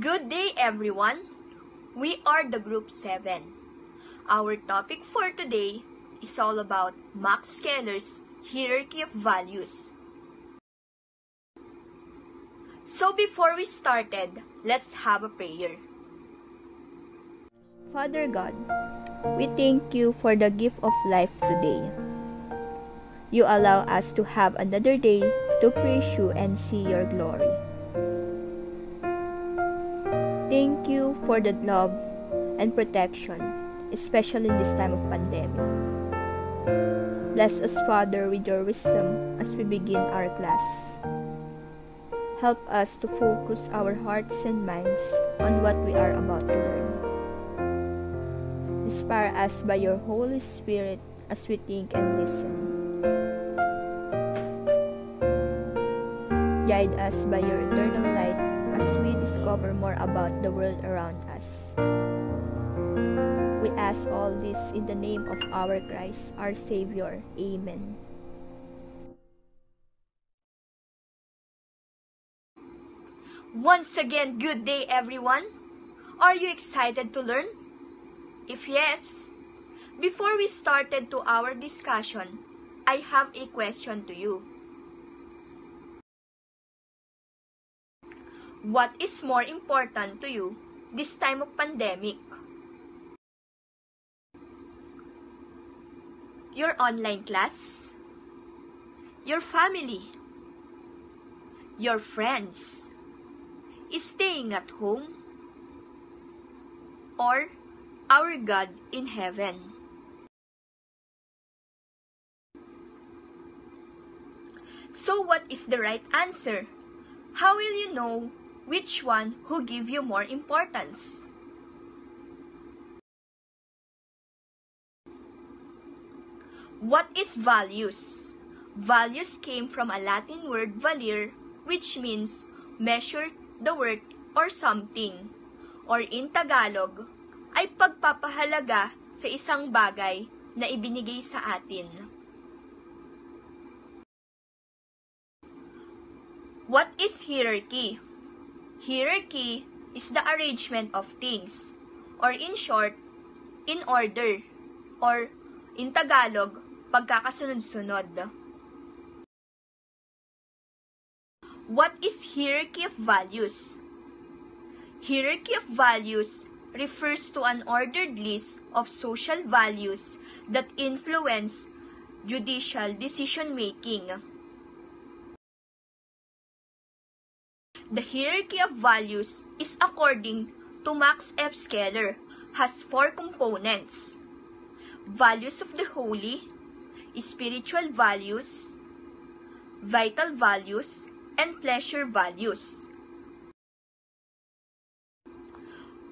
Good day, everyone. We are the Group 7. Our topic for today is all about Max Scheler's hierarchy of values. So before we started, let's have a prayer. Father God, we thank you for the gift of life today. You allow us to have another day to praise you and see your glory. Thank you for the love and protection, especially in this time of pandemic. Bless us, Father, with your wisdom as we begin our class. Help us to focus our hearts and minds on what we are about to learn. Inspire us by your Holy Spirit as we think and listen. Guide us by your eternal light as we discover more about the world around us. We ask all this in the name of our Christ, our Savior. Amen. Once again, good day everyone. Are you excited to learn? If yes, before we started to our discussion, I have a question to you. What is more important to you this time of pandemic? Your online class? Your family? Your friends? Is staying at home? Or our God in heaven? So what is the right answer? How will you know which one who give you more importance? What is values? Values came from a Latin word valer, which means measure the worth or something. Or in Tagalog, ay pagpapahalaga sa isang bagay na ibinigay sa atin. What is hierarchy? Hierarchy is the arrangement of things, or in short, in order, or in Tagalog, pagkakasunod-sunod. What is hierarchy of values? Hierarchy of values refers to an ordered list of social values that influence judicial decision-making. The hierarchy of values is according to Max F. Scheler, has four components. Values of the holy, spiritual values, vital values, and pleasure values.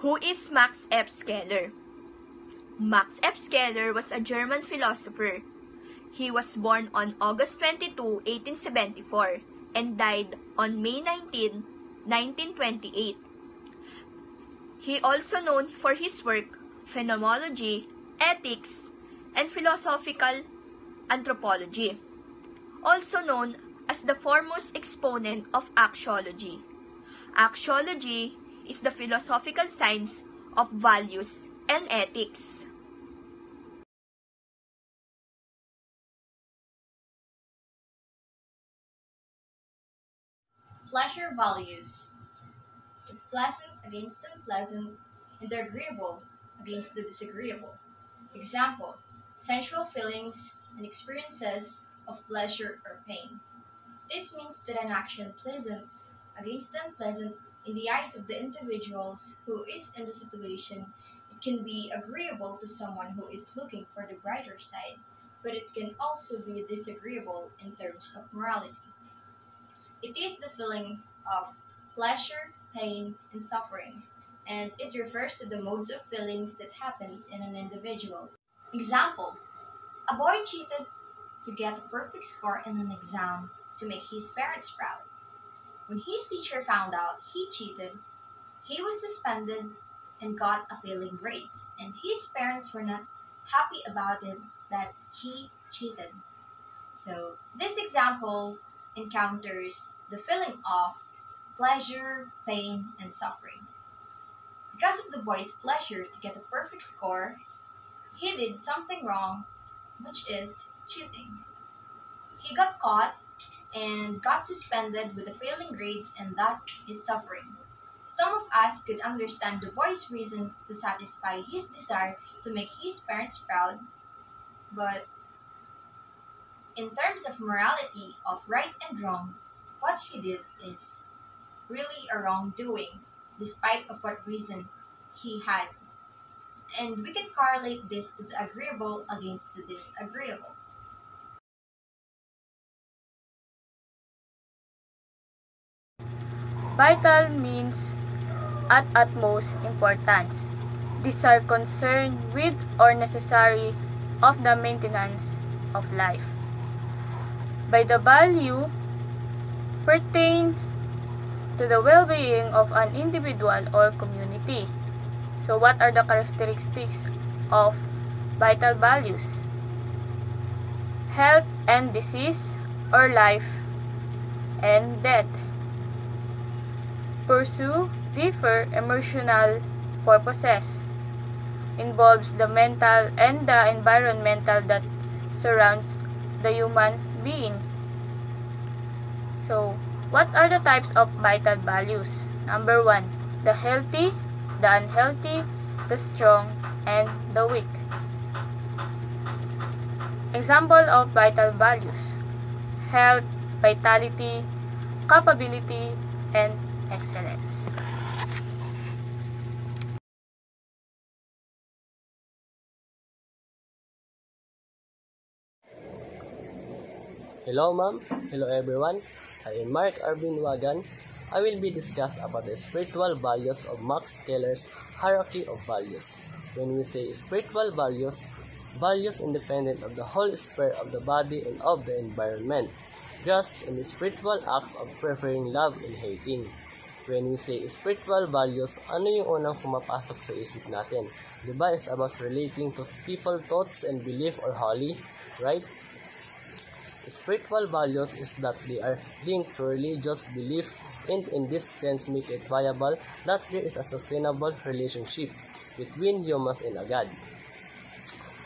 Who is Max F. Max F. Was a German philosopher. He was born on August 22, 1874 and died on May 19, 1928. He also known for his work Phenomenology, Ethics, and Philosophical Anthropology, also known as the foremost exponent of axiology. Axiology is the philosophical science of values and ethics. Pleasure values the pleasant against the unpleasant, and the agreeable against the disagreeable. Example sensual feelings and experiences of pleasure or pain. This means that an action pleasant against the unpleasant in the eyes of the individuals who is in the situation, it can be agreeable to someone who is looking for the brighter side, but it can also be disagreeable in terms of morality. It is the feeling of pleasure, pain, and suffering, and it refers to the modes of feelings that happens in an individual. Example, a boy cheated to get a perfect score in an exam to make his parents proud. When his teacher found out he cheated, he was suspended and got a failing grades, and his parents were not happy about it that he cheated. So this example encounters the feeling of pleasure, pain, and suffering. Because of the boy's pleasure to get a perfect score, he did something wrong, which is cheating. He got caught and got suspended with the failing grades, and that is suffering. Some of us could understand the boy's reason to satisfy his desire to make his parents proud, but in terms of morality of right and wrong, what he did is really a wrongdoing, despite of what reason he had. And we can correlate this to the agreeable against the disagreeable. Vital means at utmost importance. These are concerned with or necessary of the maintenance of life. By the value pertain to the well-being of an individual or community. So what are the characteristics of vital values? Health and disease or life and death pursue differ emotional purposes, involves the mental and the environmental that surrounds the human being. So, what are the types of vital values? Number one, the healthy, the unhealthy, the strong, and the weak. Example of vital values health, vitality, capability, and excellence. Hello ma'am, hello everyone. I am Mark Arvin Wagan. I will be discuss about the spiritual values of Max Scheler's hierarchy of values. When we say spiritual values, values independent of the whole sphere of the body and of the environment, just in the spiritual acts of preferring love and hating. When we say spiritual values, ano yung unang pumapasok sa isip natin? Diba it's about relating to people, thoughts, and belief or holy, right? Spiritual values is that they are linked to religious belief and in this sense make it viable that there is a sustainable relationship between humans and a God.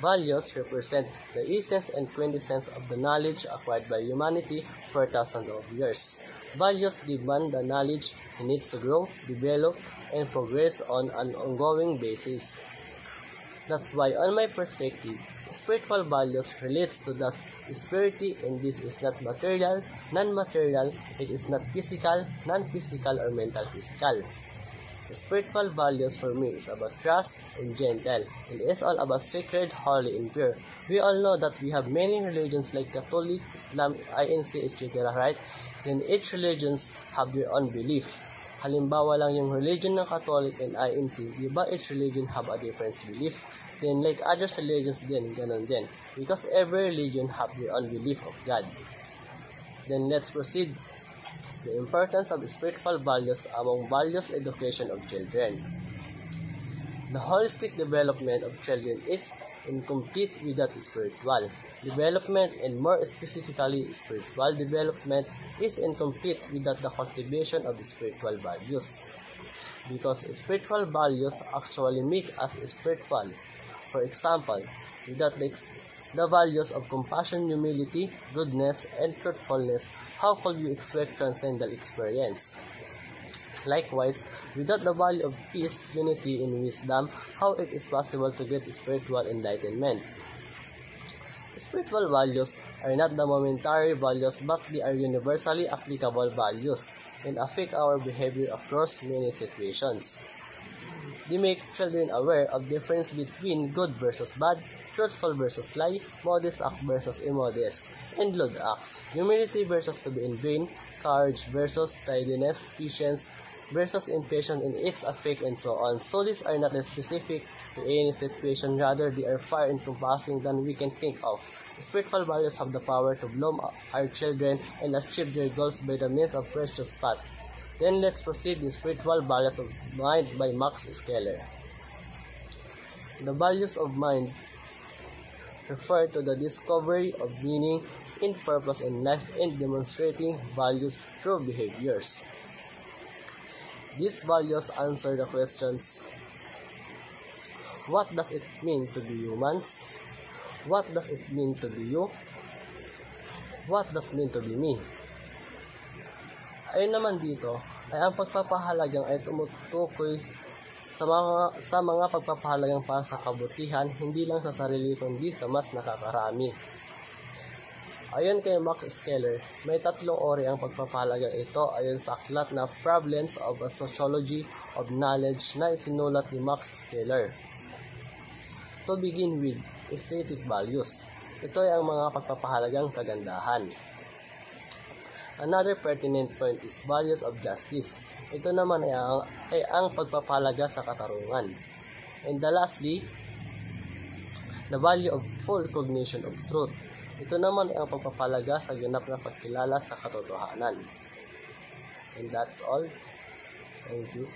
Values represent the essence and quintessence of the knowledge acquired by humanity for thousands of years. Values man the knowledge he needs to grow, develop, and progress on an ongoing basis. That's why, on my perspective, spiritual values relates to the spirituality and this is not material, non-material, it is not physical, non-physical, or mental physical. Spiritual values for me is about trust and gentle, and it's all about sacred, holy, and pure. We all know that we have many religions like Catholic, Islam, INC, etc. Right? Then each religions have their own belief. Halimbawa lang yung religion ng Catholic and INC, di ba each religion have a different belief? Then like other religions din, ganun din. Because every religion have their own belief of God. Then let's proceed. The importance of spiritual values among values education of children. The holistic development of children is incomplete without spiritual development and more specifically spiritual development is incomplete without the cultivation of the spiritual values. Because spiritual values actually make us spiritual. For example without the, the values of compassion humility goodness and truthfulness how could you expect transcendental experience Likewise, without the value of peace, unity, and wisdom, how it is possible to get spiritual enlightenment? Spiritual values are not the momentary values but they are universally applicable values and affect our behavior across many situations. They make children aware of difference between good versus bad, truthful versus lie, modest act versus immodest, and lewd acts, humility versus to be in vain, courage versus tidiness, patience versus inflation in its effect and so on. So these are not specific to any situation, rather they are far encompassing than we can think of. Spiritual values have the power to bloom our children and achieve their goals by the means of precious path. Then let's proceed with spiritual values of mind by Max Scheler. The values of mind refer to the discovery of meaning and purpose in life and demonstrating values through behaviors. These values answer the questions What does it mean to be humans? What does it mean to be you? What does it mean to be me? Ayun naman dito, ay ang pagpapahalagang ay tumutukoy sa mga, sa mga pagpapahalagang para sa kabutihan, hindi lang sa sarili kundi sa mas nakakarami. Ayon kay Max Scheler, may tatlong ori ang pagpapahalagang ito ayon sa aklat na Problems of a Sociology of Knowledge na isinulat ni Max Scheler. To begin with, aesthetic values. Ito ay ang mga pagpapahalagang kagandahan. Another pertinent point is values of justice. Ito naman ay ang, ay ang pagpapahalaga sa katarungan. And the lastly, the value of full cognition of truth. Ito naman ay ang pagpapahalaga sa ganap na pagkilala sa katotohanan. And that's all. Thank you.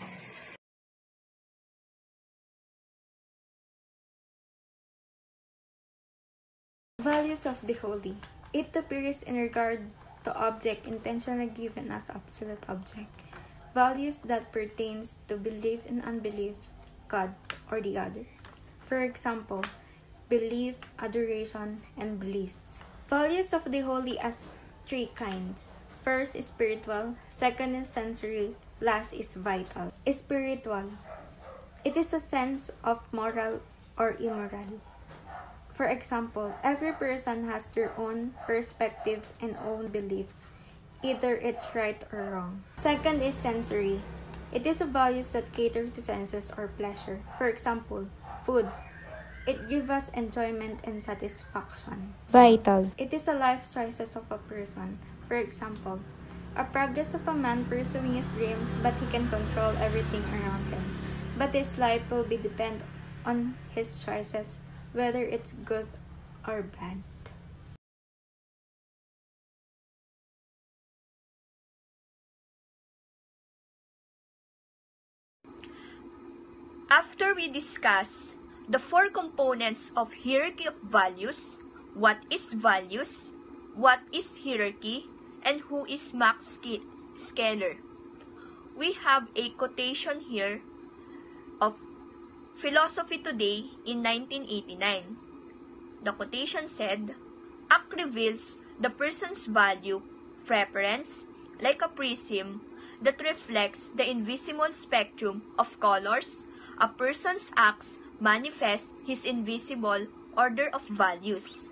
Values of the holy. It appears in regard to object intentionally given as absolute object. Values that pertains to belief and unbelief, God or the other. For example, belief, adoration, and bliss. Values of the holy as three kinds. First is spiritual, second is sensory, last is vital. Spiritual. It is a sense of moral or immoral. For example, every person has their own perspective and own beliefs. Either it's right or wrong. Second is sensory. It is a values that cater to senses or pleasure. For example, food. It gives us enjoyment and satisfaction. Vital. It is a life choices of a person. For example, a progress of a man pursuing his dreams, but he can control everything around him. But his life will be depend on his choices, whether it's good or bad. After we discuss the four components of hierarchy of values, what is values, what is hierarchy, and who is Max Sch- Scheler, we have a quotation here of Philosophy Today in 1989. The quotation said, Act reveals the person's value, preference, like a prism that reflects the invisible spectrum of colors a person's acts manifest his invisible order of values.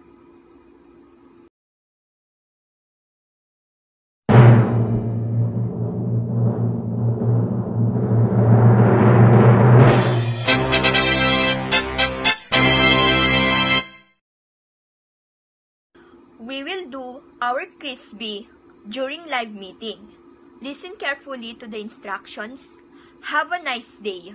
We will do our quiz B during live meeting. Listen carefully to the instructions. Have a nice day.